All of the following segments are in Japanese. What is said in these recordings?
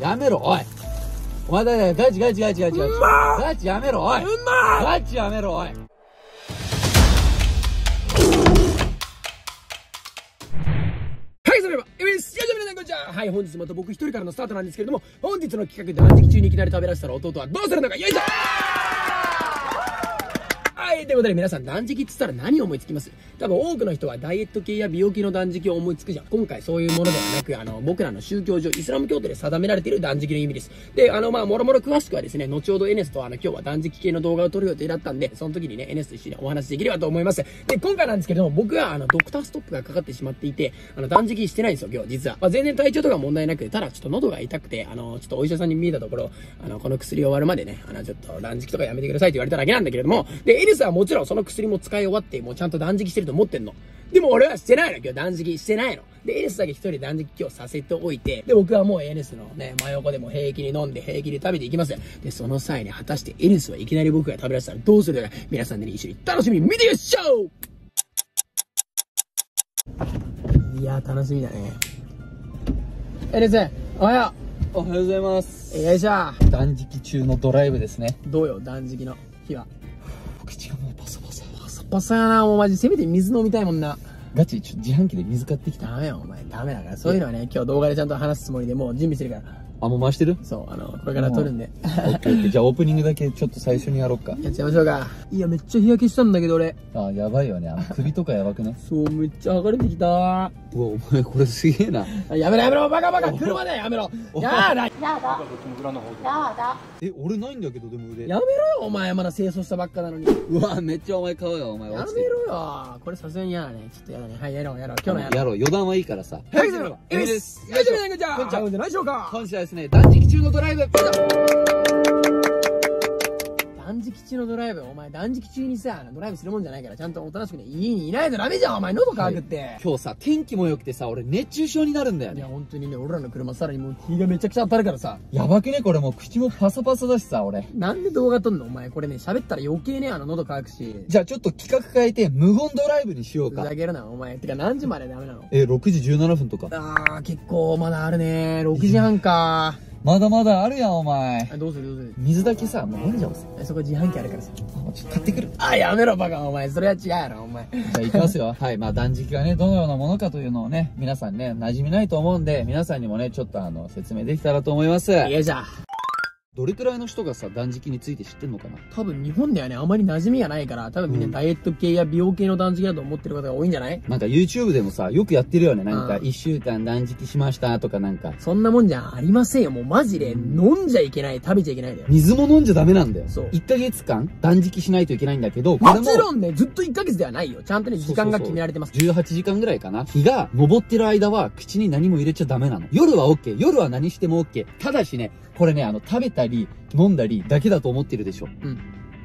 やめろ、おい。お前だよ、ガチガチガチガチガチ。ガチやめろ、おい。うまガチやめろ、おい。はい、本日また僕一人からのスタートなんですけれども、本日の企画で断食中にいきなり食べらせたら弟はどうするのか、よいしょはい、ということで皆さん断食って言ったら何を思いつきます？多分多くの人はダイエット系や美容系の断食を思いつくじゃん。今回そういうものではなく、あの、僕らの宗教上、イスラム教徒で定められている断食の意味です。で、あの、まあ、もろもろ詳しくはですね、後ほどエネスとあの、今日は断食系の動画を撮る予定だったんで、その時にね、エネスと一緒にお話しできればと思います。で、今回なんですけども、僕はあの、ドクターストップがかかってしまっていて、あの、断食してないんですよ、今日、実は。まあ、全然体調とか問題なく、ただちょっと喉が痛くて、あの、ちょっとお医者さんに見えたところ、あの、この薬終わるまでね、あの、ちょっと断食とかやめてくださいって言われただけなんだけれども、で、エネスはもちろんその薬も使い終わって、もうちゃんと断食してると思ってんの。でも俺はしてないの、今日断食してないの。で、エネスだけ一人断食今日させておいて、で、僕はもうエネスのね、真横でも平気に飲んで平気に食べていきます。で、その際に果たしてエネスはいきなり僕が食べらせたらどうするのか、皆さんで、ね、一緒に楽しみに見てみましょういやー、楽しみだね。エネス、おはよおはようございます。う。よいしょ。断食中のドライブですね。どうよ、断食の日は。口がもうパサパサ。パサパサやな、もうマジ、せめて水飲みたいもんな。ガチ、ちょ自販機で水買ってきた。ダメよ、お前。ダメだから。そういうのはね、今日動画でちゃんと話すつもりでもう準備してるから。あ、もう回してる？そう、あの、これから撮るんで。オッケーオッケーじゃあオープニングだけちょっと最初にやろうか。やっちゃいましょうか。いや、めっちゃ日焼けしたんだけど、俺。あ、やばいよね。あの首とかやばくね。そう、めっちゃ剥がれてきた。うわ、お前これすげえな。あやめろやめろ、バカバカ、車だよ、やめろ。やだ。ややだ。やだ。え、俺ないんだけど、でも腕。めろよ、お前。まだ清掃したばっかなのに。うわ、めっちゃお前顔よ、お前。やめろよ。これさすがに嫌だね。ちょっとやだね。はい、やろう、やろう。今日のやろう。やろう、余談はいいからさ。はい、それでは、エビです。よいしょ、皆さん、こんにちは。こんにちはあ、じゃないで。すね、断食中のドライブ。断食中のドライブ、お前断食中にさ、ドライブするもんじゃないから、ちゃんとおとなしくね、家にいないとダメじゃん、お前、喉乾くって。今日さ、天気も良くてさ、俺熱中症になるんだよいや、ね。本当にね、俺らの車さらにもう日がめちゃくちゃ当たるからさ。やばくねこれもう口もパサパサだしさ、俺。なんで動画撮んのお前、これね、喋ったら余計ね、あの、喉乾くし。じゃあちょっと企画変えて、無言ドライブにしようかふざ。けるな、お前。てか、何時までダメなの？え、6時17分とか。あー、結構まだあるね。6時半か。まだまだあるやん、お前。あどうするどうする水だけさ、もう飲んじゃおうぜ。えそこ自販機あるからさ。あちょっと買ってくる。あ、やめろ、バカ、お前。それは違うやろ、お前。じゃあ行きますよ。はい。まあ断食がね、どのようなものかというのをね、皆さんね、馴染みないと思うんで、皆さんにもね、ちょっとあの、説明できたらと思います。よいしょ。どれくらいの人がさ、断食について知ってんのかな？多分日本ではね、あまり馴染みがないから、多分みんなうんダイエット系や美容系の断食だと思ってる方が多いんじゃない？なんか YouTube でもさ、よくやってるよね。なんかうん1週間断食しましたとかなんか。そんなもんじゃありませんよ。もうマジで飲んじゃいけない、食べちゃいけないんだよ。水も飲んじゃダメなんだよ。そう1ヶ月間断食しないといけないんだけど、もちろんね、ずっと1ヶ月ではないよ。ちゃんとね、時間が決められてます。18時間ぐらいかな。日が昇ってる間は口に何も入れちゃダメなの。夜は OK。夜は何しても OK。ただしね、これね、あの、食べたり、飲んだりだけだと思ってるでしょ。うん。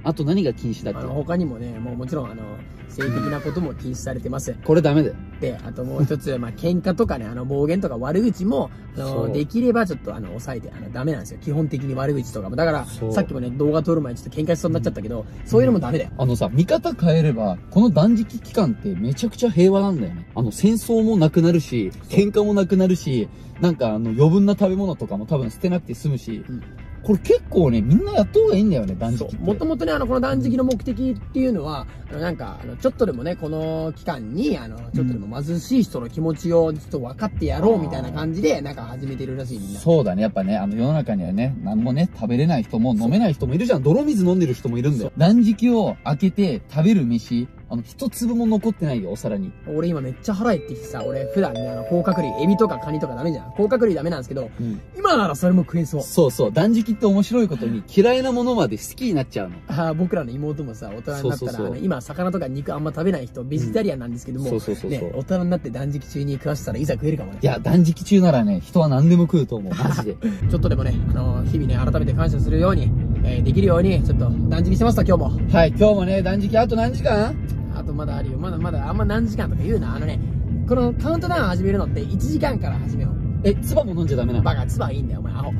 あと何が禁止だっあの、け他にもね、もうもちろんあの、性的なことも禁止されてます。これダメだよ。で、あともう一つ、まあ、喧嘩とかね、あの、暴言とか悪口も、あの、できればちょっとあの、抑えて、あの、ダメなんですよ。基本的に悪口とかも。だから、そうさっきもね、動画撮る前にちょっと喧嘩しそうになっちゃったけど、そういうのもダメだよ。あのさ、見方変えれば、この断食期間ってめちゃくちゃ平和なんだよね。あの、戦争もなくなるし、喧嘩もなくなるし、なんかあの、余分な食べ物とかも多分捨てなくて済むし、うんこれ結構ね、みんなやった方がいいんだよね、断食。もともとね、あの、この断食の目的っていうのは、あの、なんか、あの、ちょっとでもね、この期間に、あの、ちょっとでも貧しい人の気持ちをちょっと分かってやろうみたいな感じで、なんか始めてるらしい、みんな。そうだね。やっぱね、あの世の中にはね、何もね、食べれない人も飲めない人もいるじゃん。泥水飲んでる人もいるんだよ。断食を開けて食べる飯、あの、一粒も残ってないよ、お皿に。俺今めっちゃ腹減ってきてさ、俺普段ね、あの、甲殻類、エビとかカニとかダメじゃん。甲殻類ダメなんですけど、うん。今ならそれも食えそう。そうそう。断食って面白いことに嫌いなものまで好きになっちゃうの。あー僕らの妹もさ、大人になったら、そうそうそう今、魚とか肉あんま食べない人、ベジタリアンなんですけども、そうそうそうそうね、大人になって断食中に食わせたらいざ食えるかもね。いや、断食中ならね、人は何でも食うと思う。マジで。ちょっとでもね、あの日々ね、改めて感謝するように、えーできるように、ちょっと断食してますと、今日も。はい、今日もね、断食あと何時間？あとまだあるよ。まだまだ、あんま何時間とか言うな。あのね、このカウントダウン始めるのって1時間から始めよう。え、唾も飲んじゃダメなの？バカ、つばいいんだよ、お前、アホ。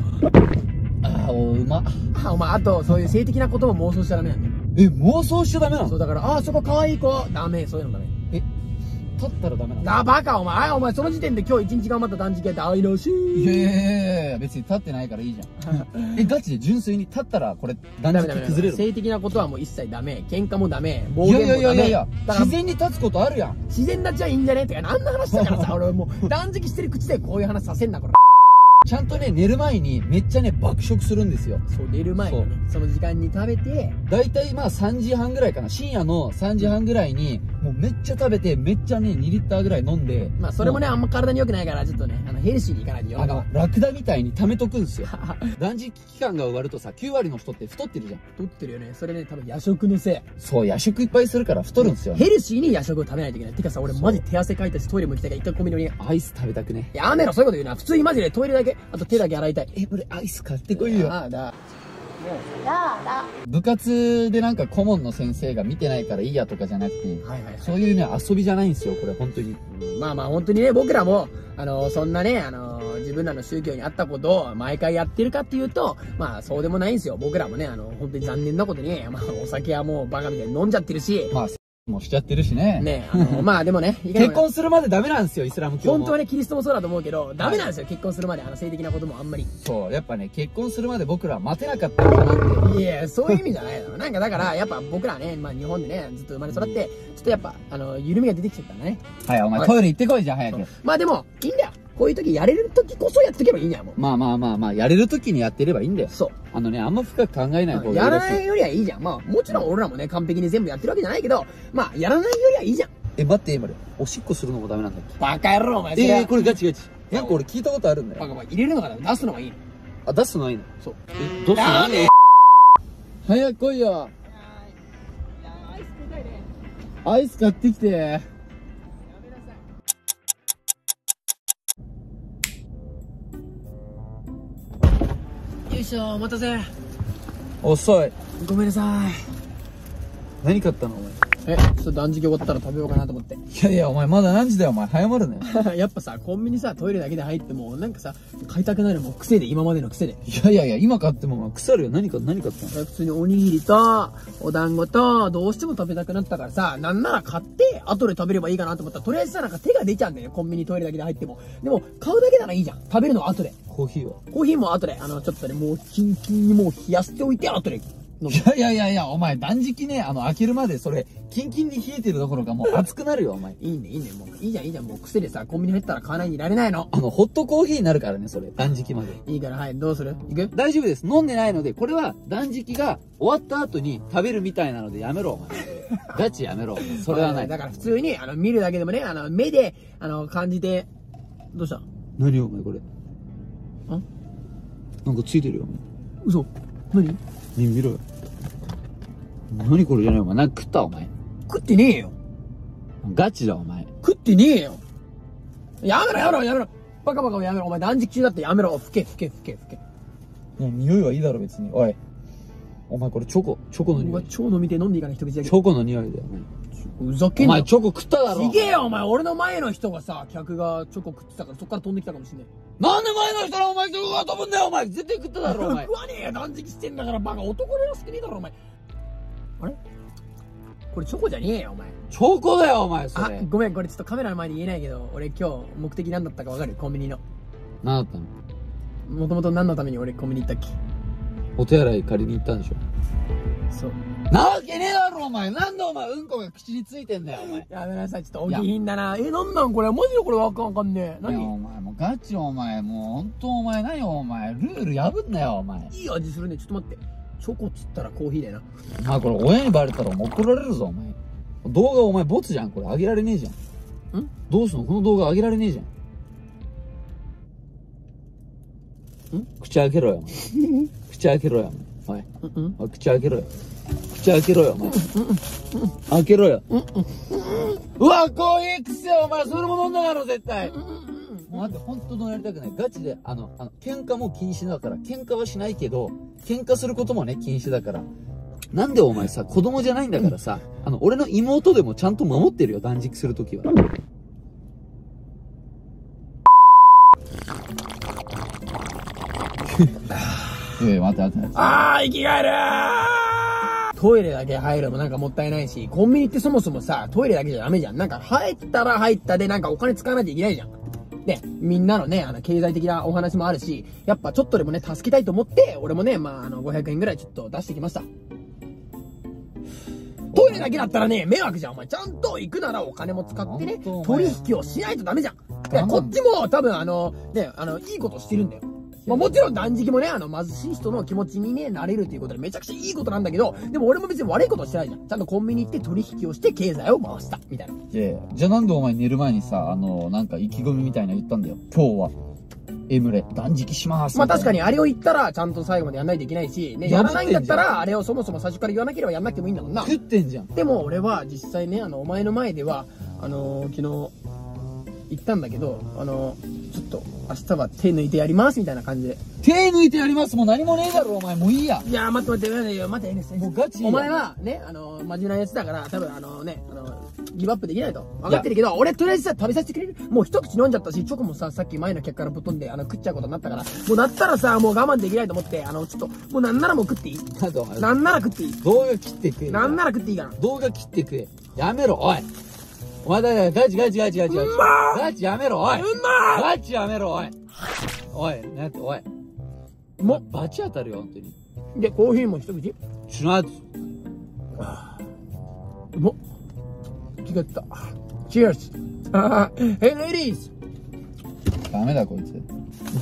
ああ、おうま。あ、お前、あと、そういう性的なことも妄想しちゃダメなんだよ。え、妄想しちゃダメなの？そう、だから、あ、そこ可愛い子、ダメ、そういうのダメ。立ったらダメなの？あ、バカお前。あお前その時点で今日一日頑張った断食やって愛らしい。いやいやいやいや別に立ってないからいいじゃん えガチで純粋に立ったらこれ断食崩れる性的なことはもう一切ダメ。喧嘩もダメ。暴言もダメ。いやいやいや自然に立つことあるやん自然立ちはいいんじゃね？ってか、何の話だからさ、俺もう断食してる口でこういう話させんな、これ。ちゃんとね寝る前にめっちゃね爆食するんですよそう、寝る前にね、その時間に食べて、だいたいまあ3時半ぐらいかな深夜の3時半ぐらいにもうめっちゃ食べてめっちゃね2リッターぐらい飲んでまあそれもね、あんま体に良くないから、ちょっとね、あの、ヘルシーにいかないと夜あの。ラクダみたいに溜めとくんですよ 断食期間が終わるとさ9割の人って太ってるじゃん太ってるよね。それね、多分夜食のせい。そう夜食いっぱいするから太るんですよ、ヘルシーに夜食を食べないといけない。てかさ、俺マジ手汗かいたしトイレも行きたいから一回コンビニに。アイス食べたくねやめろ、そういうこと言うな。普通にマジでトイレだけ、あと手だけ洗いたい。え俺アイス買ってこいよああ、だ。部活でなんか顧問の先生が見てないからいいやとかじゃなくてはいはい。そういうね遊びじゃないんですよこれ本当にまあまあ本当にね、僕らも、あの、そんなね、あの、自分らの宗教に合ったことを毎回やってるかっていうと、まあそうでもないんですよ。僕らもね、あの、本当に残念なことに、まあお酒はもうバカみたいに飲んじゃってるし、まあもうしちゃってるしねね、あの、まあでも ね、結婚するまでダメなんですよイスラム教も本当はね、キリストもそうだと思うけど、ダメなんですよ、結婚するまで、あの、性的なこともあんまり。そうやっぱね結婚するまで僕らは待てなかったのかなっていやそういう意味じゃないの。なんかだから、やっぱ僕らね、まあ日本でね、ずっと生まれ育って、ちょっとやっぱ、あの、緩みが出てきちゃったんだね。はいお前トイレ行ってこいじゃん早くまあでも、いいんだよ。こういう時やれる時こそやっとけばいいんだよ、もう。まあまあまあまあやれる時にやってればいいんだよそう。あのねあんま深く考えない方がいいやらないよりはいいじゃん。まあ、もちろん俺らもね、完璧に全部やってるわけじゃないけど、まあ、やらないよりはいいじゃん。え待って今でおしっこするのもダメなんだっバカ野郎、お前。けえー、これ。れガチガチなんか俺聞いたことあるんだよバカバカ入れるのかな？出すのがいいの？あ出すのないの？そう。えどうすダメ早く来いよアイス買ってきていしょ、お待たせ。遅いごめんなさ何買ったのお前？い。え、ちょっと断食終わったら食べようかなと思って。いやいやお前まだ何時だよお前？早まるね やっぱさ、コンビニさ、トイレだけで入っても、なんかさ、買いたくなるもう癖で、今までの癖で。いやいやいや今買ってもまあ腐るよ何か何買ったの？普通におにぎりと、お団子と、どうしても食べたくなったからさ、なんなら買って、後で食べればいいかなと思ったら、とりあえずさ、なんか手が出ちゃうんだよね、コンビニトイレだけで入っても。でも、買うだけならいいじゃん。食べるのは後で。コーヒーは？コーヒーも後で、あの、ちょっとね、もう、キンキンにもう冷やしておいて、後で。飲む。い。やいやいやいやお前断食ねあの開けるまでそれキンキンに冷えてるどころかもう 熱くなるよお前。いいね、いいね、もう。いいじゃん、いいじゃん、もう癖でさ、コンビニ入ったら買わないでいられないの。あのホットコーヒーになるからねそれ。断食まで。いいから、はい、どうする？行く？大丈夫です。飲んでないのでこれは断食が終わった後に食べるみたいなのでやめろお前。ガチやめろ。それはない。だから普通に、あの、見るだけでもね、あの、目で、あの、感じて、どうした？何お前これ？ん。なんかついてるよ。嘘。何？見見ろよ。何これじゃない？お前。なんか食った？お前。食ってねえよ。ガチだお前。食ってねえよ。やめろやめろやめろ。バカバカやめろ。お前断食中だって。やめろ。ふけふけふけふけ。もう匂いはいいだろ別に。おい。お前これチョコ。チョコの匂い。超飲みて飲んでいいかな一口だけ。チ。ョコの匂いだよ。お前ふざけんな。お前チョコ食っただろちげえよお前。俺の前の人がさ、客がチョコ食ってたからそっから飛んできたかもしんない。なんで前の人らお前チョコが飛ぶんだよお前絶対食っただろお前食わねえよ断食してんだからバカ男らしくねえだろお前。あれ？これチョコじゃねえよお前。チョコだよお前そあれ、ごめん、これちょっとカメラの前で言えないけど、俺今日目的何だったかわかる？コンビニの。何だったの？もともと何のために俺コンビニ行ったっけ？お手洗い借りに行ったんでしょそう。なわけねえだろお前。なんでお前うんこが口についてんだよお前。やめなさい、ちょっとお下品だな。え、なんなんこれマジでこれわかんわかんねえ。いや何？お前もうガチお前。もう本当お前何よお前。ルール破んなよお前。いい味するね。ちょっと待って。チョコっつったらコーヒーだよな。お前これ親にバレたら怒られるぞお前。動画お前ボツじゃんこれ。上げられねえじゃん。ん？どうすんの？この動画上げられねえじゃん。ん？口開けろよお前。口開けろよお前。おい。うんうん？おい口開けろよ口開けろよお前開けろようわコーヒーくせえお前それも飲んだだろ絶対もう待って、本当のやりたくない。ガチで、あの、あの、喧嘩も禁止だから、喧嘩はしないけど、喧嘩することもね、禁止だから。なんでお前さ、子供じゃないんだからさ、あの、俺の妹でもちゃんと守ってるよ、断食するときは。いやいや、待って待って待って。あー、生き返るートイレだけ入るのもなんかもったいないし、コンビニってそもそもさ、トイレだけじゃダメじゃん。なんか入ったら入ったでなんかお金使わないといけないじゃん。で、みんなのね、あの、経済的なお話もあるし、やっぱちょっとでもね、助けたいと思って、俺もね、まあ、あの、500円ぐらいちょっと出してきました。トイレだけだったらね、迷惑じゃん。お前、ちゃんと行くならお金も使ってね、取引をしないとダメじゃん。で、こっちも多分あの、ね、あの、いいことしてるんだよ。まあ、もちろん断食もね、あの、貧しい人の気持ちにね、なれるっていうことでめちゃくちゃいいことなんだけど、でも俺も別に悪いことしてないじゃん。ちゃんとコンビニ行って取引をして経済を回した、みたいな。いやいや、じゃあなんでお前寝る前にさ、あの、なんか意気込みみたいな言ったんだよ。今日は。エムレ、断食します。まあ確かにあれを言ったら、ちゃんと最後までやんないといけないし、ね、やらないんだったら、あれをそもそも最初から言わなければやんなくてもいいんだもんな。食ってんじゃん。でも俺は実際ね、あの、お前の前では、あのー、昨日、言ったんだけど、あのー、ちょっと、明日は手抜いてやりますみたいな感じで。手抜いてやりますもう何もねえだろ、お前。もういいや。いや、待って待って待って、待って、待って、もうガチお前は、ね、あの、真面目なやつだから、多分あのね、あの、ギブアップできないと。分かってるけど、俺とりあえずさ、食べさせてくれるもう一口飲んじゃったし、チョコもさ、さっき前の客からぶっ飛んで、あの、食っちゃうことになったから、もうなったらさ、もう我慢できないと思って、あの、ちょっと、もうなんならもう食っていいなんなら食っていい動画切ってくれ。なんなら食っていいかな動画切ってくれ。やめろ、おい。お前だよ、ガチガチガチガチガチ。ガチやめろ、おい。うまガチやめろ、おい。おい、なんて、おい。もう、バチ当たるよ、本当に。で、コーヒーも一口ちなつ。うまっ。違った。Cheers! ヘレリーズダメだこいつ。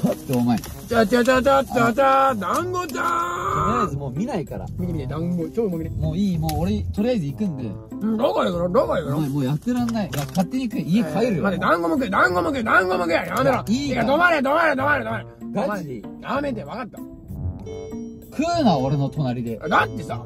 待ってお前。ちゃちゃちゃちゃちゃちゃ、団子ちゃんとりあえずもう見ないから。見て見て、団子、超うまくね。もういい、もう俺、とりあえず行くんで。うん、どこ行くのどこ行くのお前もうやってらんない。勝手に行く。家帰るよ。待って、団子も食え、団子も食え、団子も食え。やめろ。いいか止まれ、止まれ、止まれ、止まれ。ガチやめて、分かった。食うな、俺の隣で。だってさ、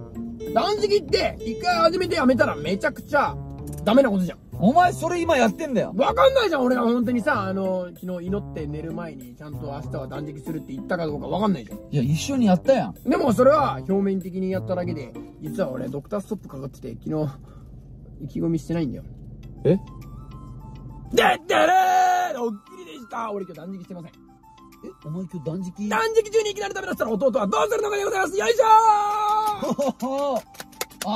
断食って、一回始めてやめたらめちゃくちゃ、ダメなことじゃん。お前それ今やってんだよ。わかんないじゃん、俺が本当にさ、あの、昨日祈って寝る前にちゃんと明日は断食するって言ったかどうかわかんないじゃん。いや、一緒にやったやん。でもそれは表面的にやっただけで、実は俺ドクターストップかかってて、昨日、意気込みしてないんだよ。え？でってるードッキリでした俺今日断食してません。え？お前今日断食？断食中にいきなり食べ出したら弟はどうするのかでございますよいしょー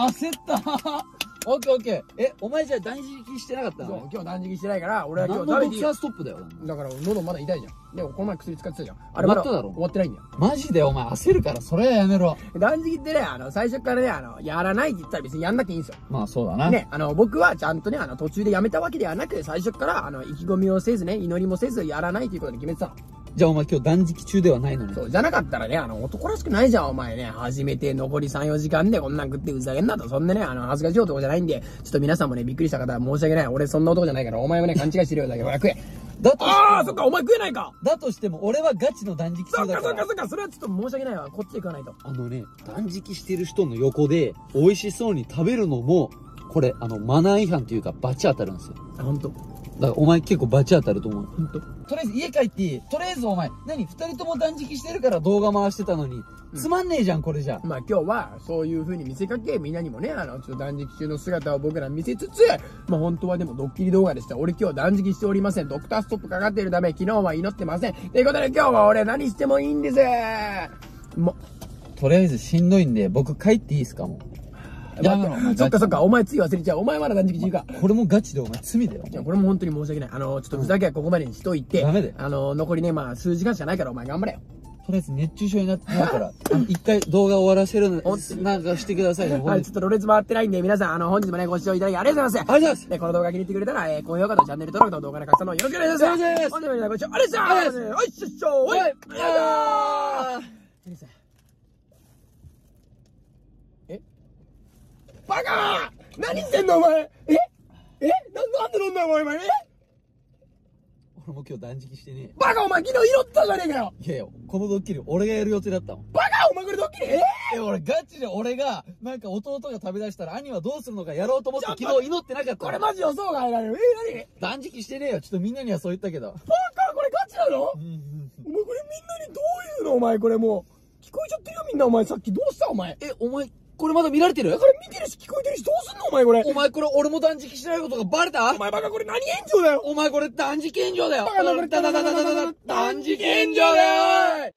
焦ったオッケーオッケー。え、お前じゃあ断食してなかったの？今日断食してないから、俺は今日食べていい。ストップだよ。だから喉まだ痛いじゃん。でもこの前薬使ってたじゃん。あれまだ終わってないんだよ。マジでお前焦るからそれはやめろ。断食ってね、あの、最初からね、あの、やらないって言ったら別にやんなきゃいいんですよ。まあそうだな。ね、あの、僕はちゃんとね、あの、途中でやめたわけではなく、最初から、あの、意気込みをせずね、祈りもせずやらないということに決めてたの。じゃあお前今日断食中ではないのね。そう、じゃなかったらね、あの、男らしくないじゃん、お前ね。初めて残り3、4時間でこんなん食ってふざけんなと。そんなね、あの、恥ずかしい男じゃないんで、ちょっと皆さんもね、びっくりした方は申し訳ない。俺そんな男じゃないから、お前もね、勘違いしてるようだけど、ほら食え。だとああ、そっか、お前食えないか。だとしても、俺はガチの断食中だから。そっかそっかそっか、それはちょっと申し訳ないわ。こっちで食わないと。あのね、断食してる人の横で、美味しそうに食べるのも、これ、あの、マナー違反というか、バチ当たるんですよ。あ、ほんと。だからお前結構バチ当たると思う。ほんと。とりあえず家帰っていい？とりあえずお前、何？二人とも断食してるから動画回してたのに、つまんねえじゃん、これじゃ。まあ今日は、そういう風に見せかけ、みんなにもね、あの、ちょっと断食中の姿を僕ら見せつつ、まあ本当はでもドッキリ動画でした。俺今日断食しておりません。ドクターストップかかっているため、昨日は祈ってません。ということで今日は俺何してもいいんです。も、とりあえずしんどいんで、僕帰っていいですかもう。やめろ。そっかそっか、お前つい忘れちゃう。お前まだ断食中か。これもガチでお前罪だよ。いや、これも本当に申し訳ない。あの、ちょっとふざけはここまでにしといて。ダメだよ。あの、残りね、まあ、数時間しかないからお前頑張れよ。とりあえず熱中症になってないから、一回動画終わらせるの、なんかしてくださいね。はい、ちょっとろれつ回ってないんで、皆さん、あの、本日もね、ご視聴いただきありがとうございます。ありがとうございます。で、この動画気に入ってくれたら、えー、高評価とチャンネル登録と動画の拡散のよろしくお願いします。ありがとうございます。本日もご視聴ありがとうございます。おいしょしょおい。よいしょえバカ！何してんのお前？え？え？なんで飲んだお前お前え？俺も今日断食してねバカ！お前昨日拾ったじゃねえかよ！いやいや、このドッキリ俺がやる予定だったもん。バカ！お前これドッキリ？え？え俺ガチで俺が、なんか弟が食べ出したら兄はどうするのかやろうと思って昨日祈ってなかったこれマジ予想外だよ。え？何？断食してねえよ。ちょっとみんなにはそう言ったけど。バカこれガチなの？うんうん。お前これみんなにどういうの？お前これもう。聞こえちゃってるよみんな。お前さっきどうした？お前。え、お前、これまだ見られてる？これ見てるし聞こえてるしどうすんの？お前これ。お前これ俺も断食してないことがバレた？お前バカこれ何炎上だよ。お前これ断食炎上だよ。バカだこれ断食炎上だよ